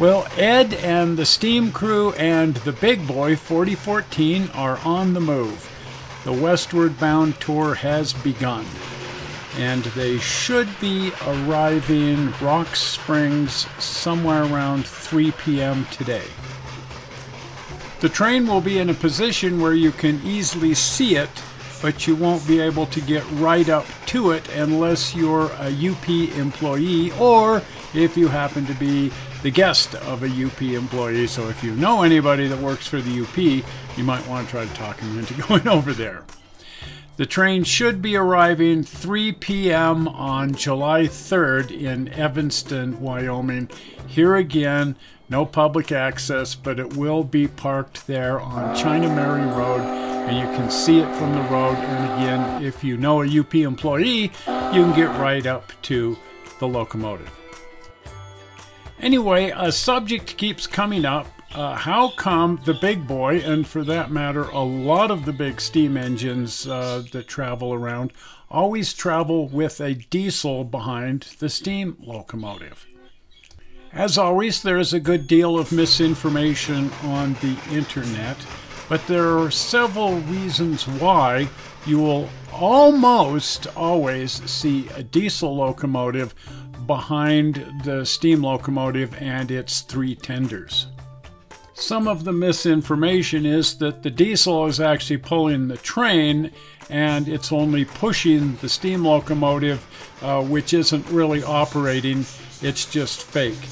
Well, Ed and the steam crew and the big boy 4014 are on the move. The westward bound tour has begun, and they should be arriving Rock Springs somewhere around 3 p.m. today. The train will be in a position where you can easily see it, but you won't be able to get right up to it unless you're a UP employee or if you happen to be the guest of a UP employee. So if you know anybody that works for the UP, you might want to try to talk them into going over there. The train should be arriving 3 p.m. on July 3rd in Evanston, Wyoming. Here again, no public access, but it will be parked there on China Mary Road, and you can see it from the road. And again, if you know a UP employee, you can get right up to the locomotive. Anyway, a subject keeps coming up. Uh, how come the big boy, and for that matter, a lot of the big steam engines uh, that travel around, always travel with a diesel behind the steam locomotive? As always, there is a good deal of misinformation on the internet, but there are several reasons why you will almost always see a diesel locomotive behind the steam locomotive and its three tenders. Some of the misinformation is that the diesel is actually pulling the train and it's only pushing the steam locomotive, uh, which isn't really operating, it's just fake.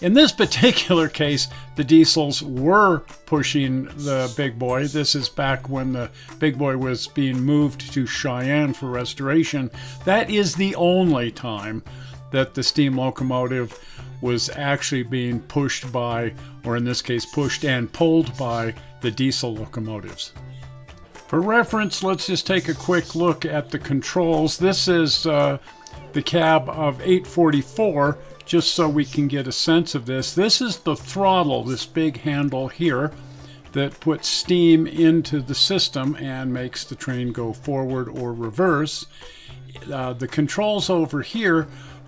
In this particular case, the diesels were pushing the big boy. This is back when the big boy was being moved to Cheyenne for restoration. That is the only time that the steam locomotive was actually being pushed by, or in this case, pushed and pulled by the diesel locomotives. For reference, let's just take a quick look at the controls. This is uh, the cab of 844, just so we can get a sense of this. This is the throttle, this big handle here, that puts steam into the system and makes the train go forward or reverse. Uh, the controls over here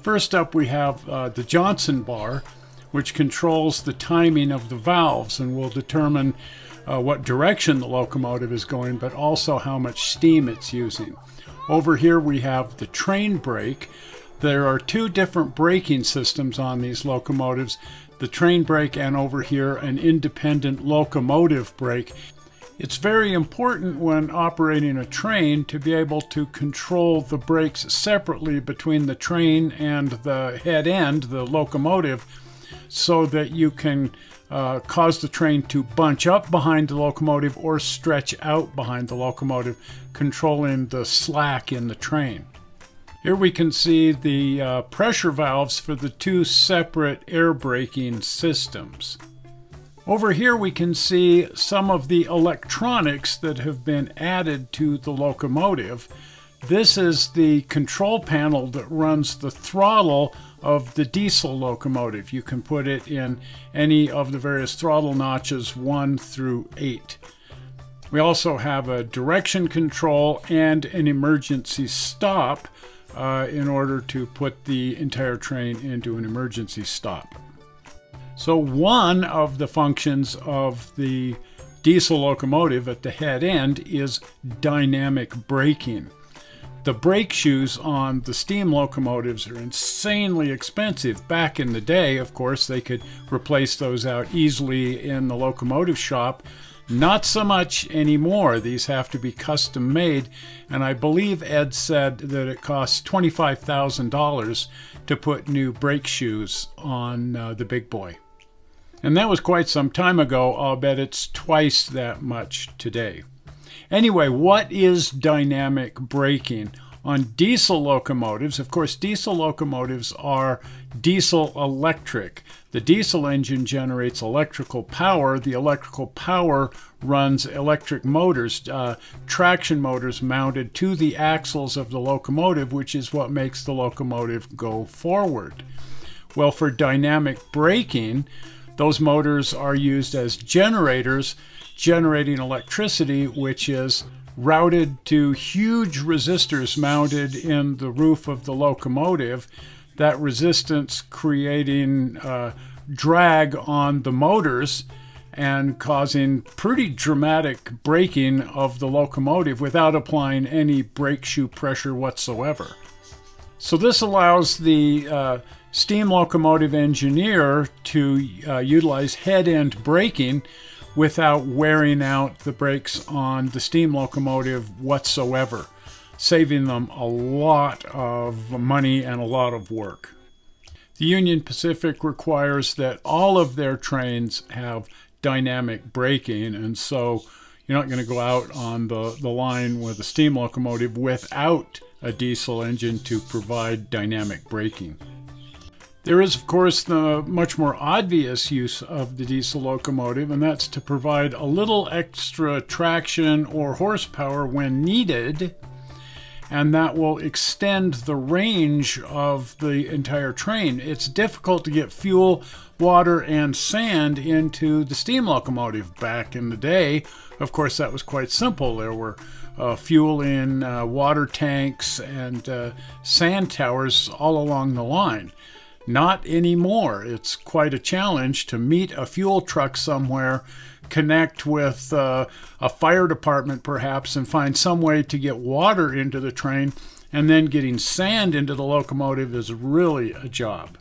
First up, we have uh, the Johnson bar, which controls the timing of the valves and will determine uh, what direction the locomotive is going, but also how much steam it's using. Over here, we have the train brake. There are two different braking systems on these locomotives the train brake, and over here, an independent locomotive brake. It's very important when operating a train to be able to control the brakes separately between the train and the head end, the locomotive, so that you can uh, cause the train to bunch up behind the locomotive or stretch out behind the locomotive, controlling the slack in the train. Here we can see the uh, pressure valves for the two separate air braking systems. Over here we can see some of the electronics that have been added to the locomotive. This is the control panel that runs the throttle of the diesel locomotive. You can put it in any of the various throttle notches 1 through 8. We also have a direction control and an emergency stop uh, in order to put the entire train into an emergency stop. So one of the functions of the diesel locomotive at the head end is dynamic braking. The brake shoes on the steam locomotives are insanely expensive. Back in the day, of course, they could replace those out easily in the locomotive shop. Not so much anymore. These have to be custom made, and I believe Ed said that it costs $25,000 to put new brake shoes on uh, the big boy. And that was quite some time ago. I'll bet it's twice that much today. Anyway, what is dynamic braking? On diesel locomotives, of course, diesel locomotives are diesel electric. The diesel engine generates electrical power. The electrical power runs electric motors, uh, traction motors mounted to the axles of the locomotive, which is what makes the locomotive go forward. Well, for dynamic braking, those motors are used as generators, generating electricity, which is routed to huge resistors mounted in the roof of the locomotive. That resistance creating uh, drag on the motors and causing pretty dramatic braking of the locomotive without applying any brake shoe pressure whatsoever. So this allows the uh, steam locomotive engineer to uh, utilize head-end braking without wearing out the brakes on the steam locomotive whatsoever, saving them a lot of money and a lot of work. The Union Pacific requires that all of their trains have dynamic braking, and so you're not going to go out on the, the line with a steam locomotive without a diesel engine to provide dynamic braking. There is, of course, the much more obvious use of the diesel locomotive, and that's to provide a little extra traction or horsepower when needed, and that will extend the range of the entire train. It's difficult to get fuel, water, and sand into the steam locomotive. Back in the day, of course, that was quite simple. There were uh, fuel in uh, water tanks and uh, sand towers all along the line. Not anymore. It's quite a challenge to meet a fuel truck somewhere, connect with uh, a fire department perhaps, and find some way to get water into the train. And then getting sand into the locomotive is really a job.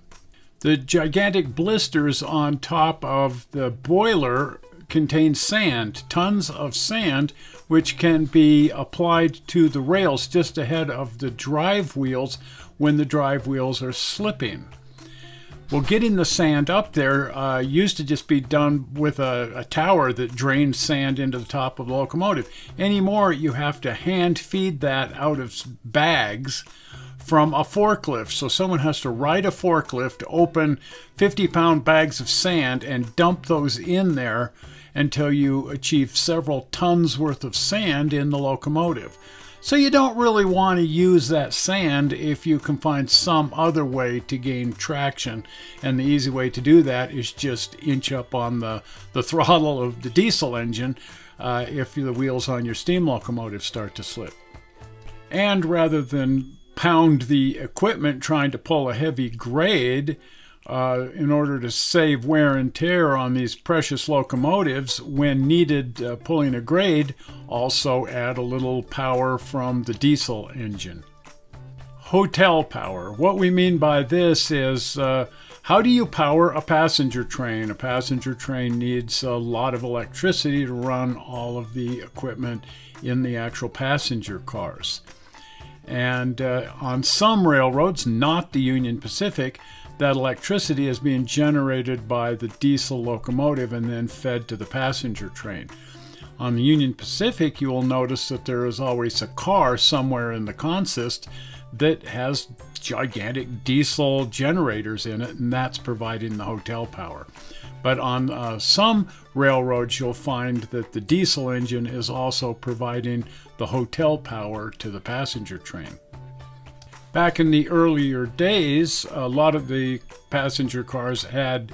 The gigantic blisters on top of the boiler contain sand, tons of sand, which can be applied to the rails just ahead of the drive wheels when the drive wheels are slipping. Well, getting the sand up there uh, used to just be done with a, a, tower that drained sand into the top of the locomotive. Anymore, you have to hand feed that out of bags from a forklift. So someone has to ride a forklift, open 50 pound bags of sand, and dump those in there until you achieve several tons worth of sand in the locomotive. So you don't really want to use that sand if you can find some other way to gain traction. And the easy way to do that is just inch up on the, the throttle of the diesel engine uh, if the wheels on your steam locomotive start to slip. And rather than pound the equipment trying to pull a heavy grade, uh, in order to save wear and tear on these precious locomotives when needed uh, pulling a grade also add a little power from the diesel engine. Hotel power. What we mean by this is uh, how do you power a passenger train? A passenger train needs a lot of electricity to run all of the equipment in the actual passenger cars. And uh, on some railroads not the union pacific that electricity is being generated by the diesel locomotive and then fed to the passenger train. On the Union Pacific, you will notice that there is always a car somewhere in the consist that has gigantic diesel generators in it, and that's providing the hotel power. But on uh, some railroads, you'll find that the diesel engine is also providing the hotel power to the passenger train. Back in the earlier days, a lot of the passenger cars had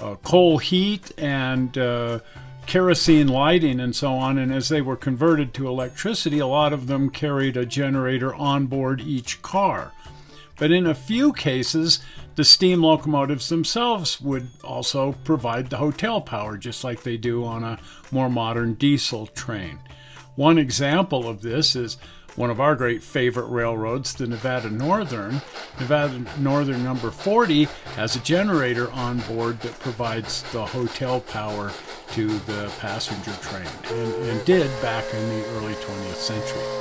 uh, coal heat and uh, kerosene lighting and so on. And as they were converted to electricity, a lot of them carried a generator on board each car. But in a few cases, the steam locomotives themselves would also provide the hotel power, just like they do on a more modern diesel train. One example of this is one of our great favorite railroads, the Nevada Northern. Nevada Northern number 40 has a generator on board that provides the hotel power to the passenger train and, and did back in the early 20th century.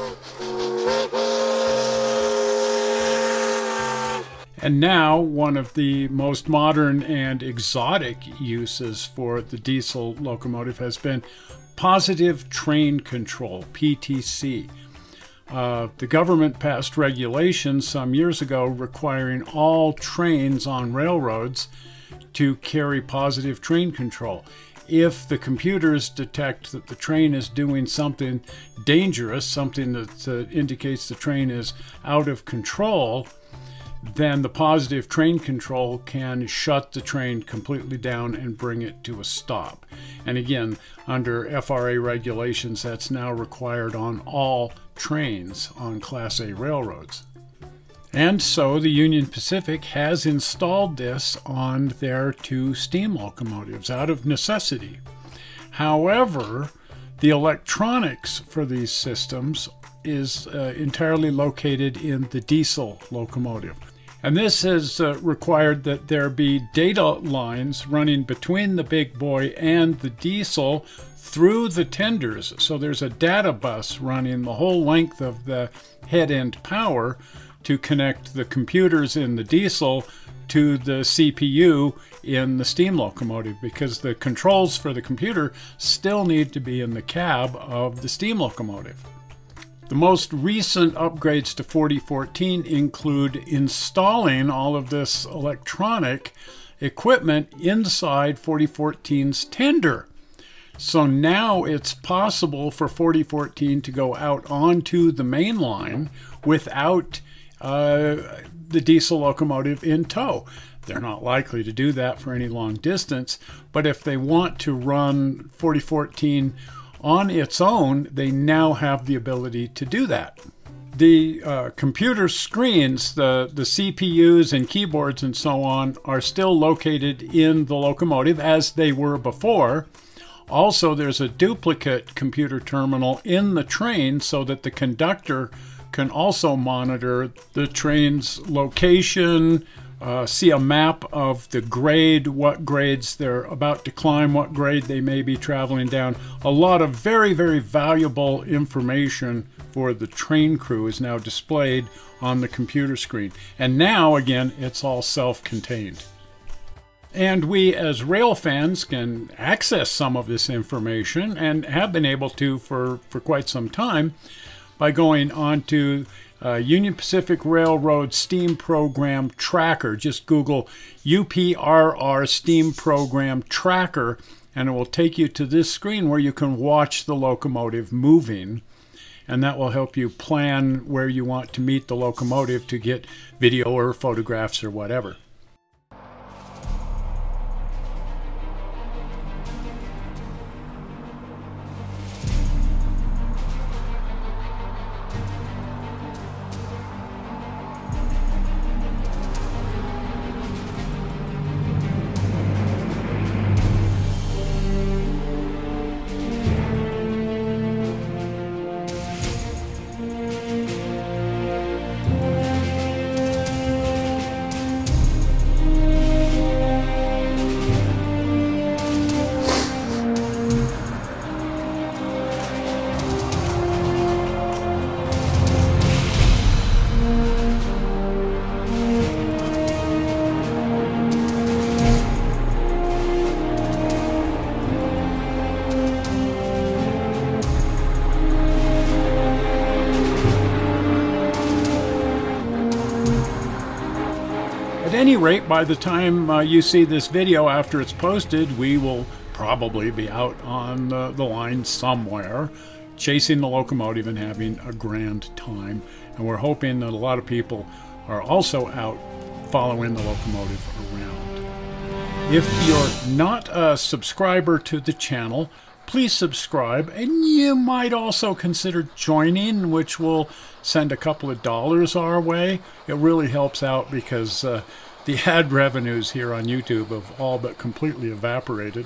And now, one of the most modern and exotic uses for the diesel locomotive has been positive train control, PTC. Uh, the government passed regulations some years ago requiring all trains on railroads to carry positive train control. If the computers detect that the train is doing something dangerous, something that uh, indicates the train is out of control, then the positive train control can shut the train completely down and bring it to a stop. And again, under FRA regulations, that's now required on all trains on Class A railroads. And so the Union Pacific has installed this on their two steam locomotives out of necessity. However, the electronics for these systems is uh, entirely located in the diesel locomotive. And this has uh, required that there be data lines running between the big boy and the diesel through the tenders. So there's a data bus running the whole length of the head end power to connect the computers in the diesel to the CPU in the steam locomotive because the controls for the computer still need to be in the cab of the steam locomotive. The most recent upgrades to 4014 include installing all of this electronic equipment inside 4014's tender. So now it's possible for 4014 to go out onto the main line without uh, the diesel locomotive in tow. They're not likely to do that for any long distance, but if they want to run 4014 on its own, they now have the ability to do that. The uh, computer screens, the, the CPUs and keyboards and so on, are still located in the locomotive as they were before. Also, there's a duplicate computer terminal in the train so that the conductor can also monitor the train's location, uh, see a map of the grade, what grades they're about to climb, what grade they may be traveling down. A lot of very, very valuable information for the train crew is now displayed on the computer screen. And now, again, it's all self-contained. And we, as rail fans, can access some of this information and have been able to for, for quite some time by going on to uh, Union Pacific Railroad Steam Program Tracker. Just Google UPRR Steam Program Tracker, and it will take you to this screen where you can watch the locomotive moving. And that will help you plan where you want to meet the locomotive to get video or photographs or whatever. Rate, by the time uh, you see this video after it's posted, we will probably be out on the, the line somewhere, chasing the locomotive and having a grand time. And we're hoping that a lot of people are also out following the locomotive around. If you're not a subscriber to the channel, please subscribe and you might also consider joining which will send a couple of dollars our way it really helps out because uh, the ad revenues here on youtube have all but completely evaporated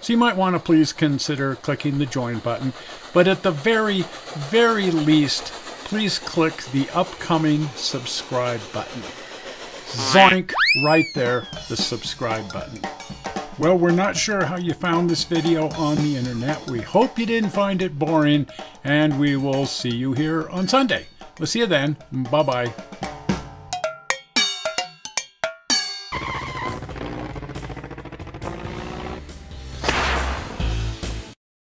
so you might want to please consider clicking the join button but at the very very least please click the upcoming subscribe button zoink right there the subscribe button well, we're not sure how you found this video on the internet. We hope you didn't find it boring, and we will see you here on Sunday. We'll see you then. Bye-bye.